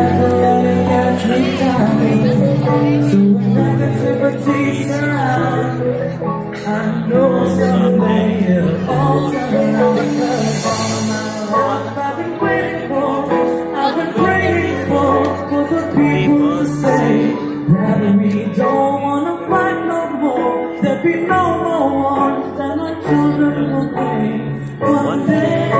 get So I know something's playing on the line because all my life I've been waiting for I've been praying for For the people to say That we don't wanna fight no more There'll be no more wars And our children will pay One day.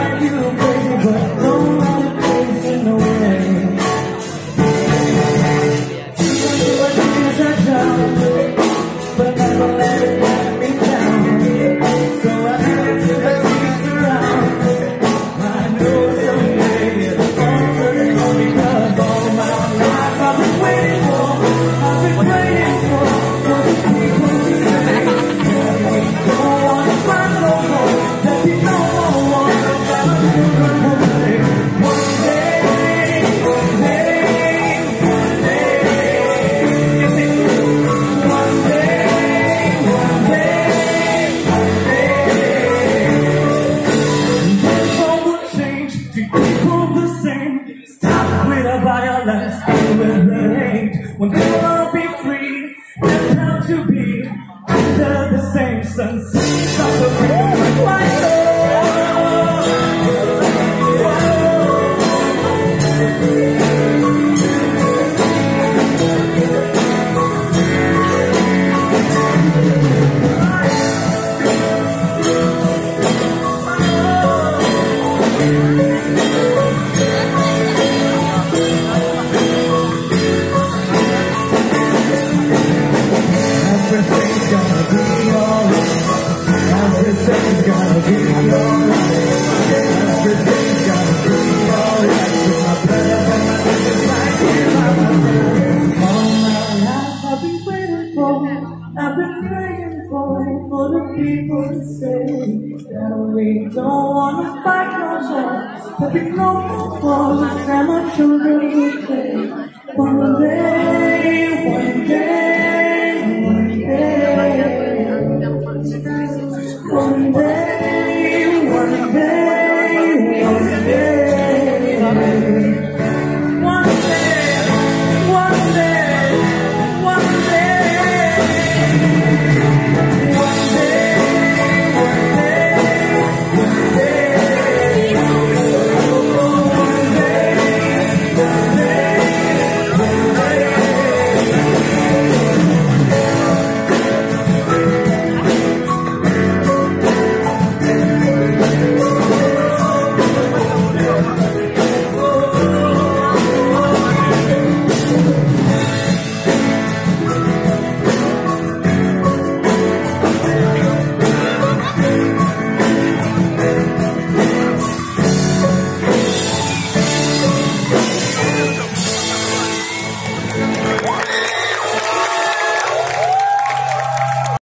One day I'll be free and how to be under the same sun. Stop the people to say that we don't wanna fight no more. But we've no more wars our children will play.